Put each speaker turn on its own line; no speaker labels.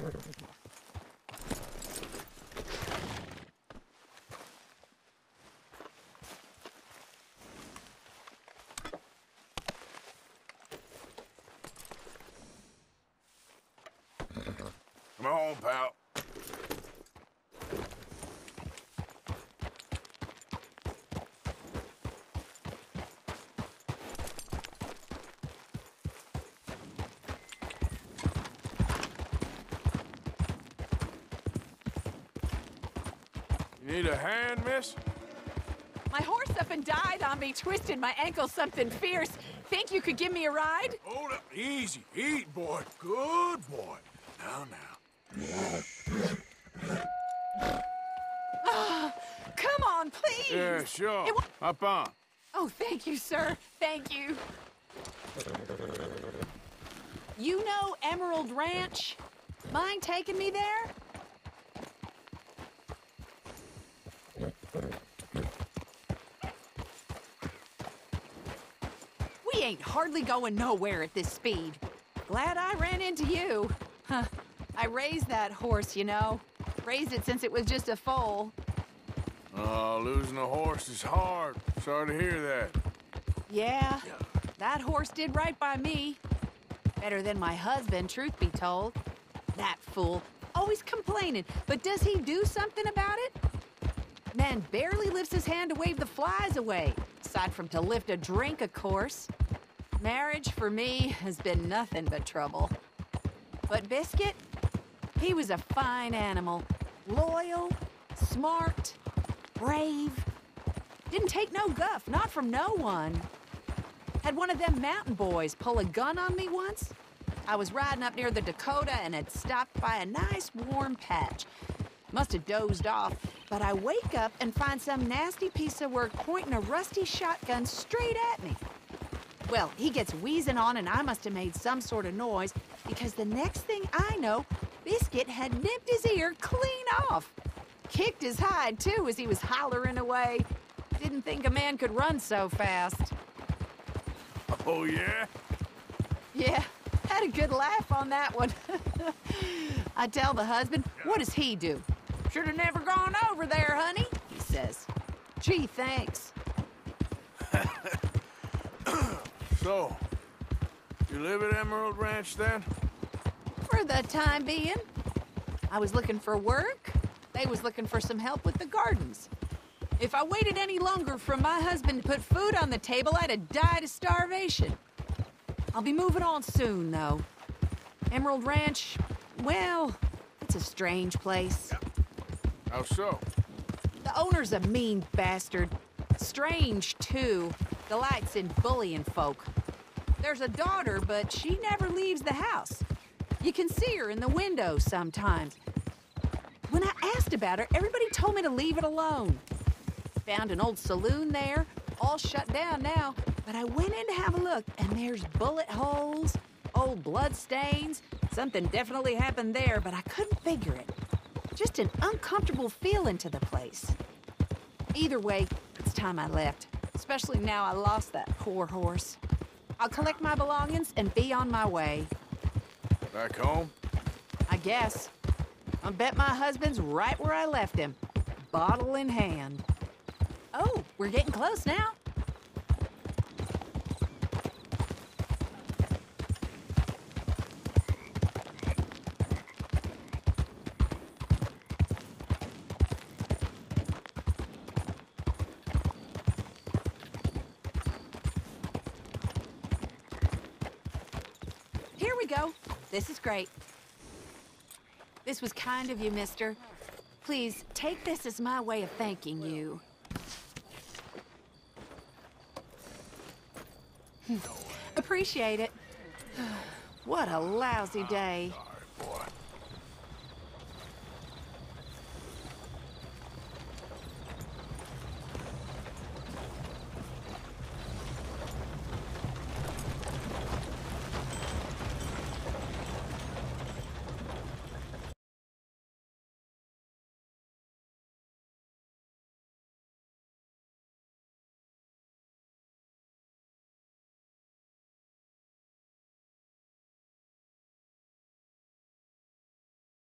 Come on, pal. Need a hand, miss?
My horse up and died on me, twisted my ankle something fierce. Think you could give me a ride?
Hold up. Easy. Eat, boy. Good boy. Now, now.
Ah, come on, please.
Yeah, sure. Hop on.
Oh, thank you, sir. Thank you. You know Emerald Ranch? Mind taking me there? We ain't hardly going nowhere at this speed. Glad I ran into you. Huh. I raised that horse, you know. Raised it since it was just a foal.
Oh, losing a horse is hard. Sorry to hear that.
Yeah, that horse did right by me. Better than my husband, truth be told. That fool, always complaining, but does he do something about it? Man barely lifts his hand to wave the flies away, aside from to lift a drink, of course. Marriage, for me, has been nothing but trouble. But Biscuit, he was a fine animal. Loyal, smart, brave. Didn't take no guff, not from no one. Had one of them mountain boys pull a gun on me once. I was riding up near the Dakota and had stopped by a nice warm patch. Must have dozed off, but I wake up and find some nasty piece of work pointing a rusty shotgun straight at me. Well, he gets wheezing on, and I must have made some sort of noise because the next thing I know, Biscuit had nipped his ear clean off. Kicked his hide, too, as he was hollering away. Didn't think a man could run so fast.
Oh, yeah?
Yeah, had a good laugh on that one. I tell the husband, what does he do? Should have never gone over there, honey, he says. Gee, thanks.
So, you live at Emerald Ranch then?
For the time being. I was looking for work. They was looking for some help with the gardens. If I waited any longer for my husband to put food on the table, I'd have died of starvation. I'll be moving on soon, though. Emerald Ranch, well, it's a strange place.
How so?
The owner's a mean bastard. Strange, too. Delights in bullying folk. There's a daughter, but she never leaves the house. You can see her in the window sometimes. When I asked about her, everybody told me to leave it alone. Found an old saloon there, all shut down now, but I went in to have a look, and there's bullet holes, old blood stains. Something definitely happened there, but I couldn't figure it. Just an uncomfortable feeling to the place. Either way, it's time I left, especially now I lost that poor horse. I'll collect my belongings and be on my way.
Back home?
I guess. I bet my husband's right where I left him, bottle in hand. Oh, we're getting close now. We go. This is great. This was kind of you, mister. Please, take this as my way of thanking you. Hmm. Appreciate it. What a lousy day.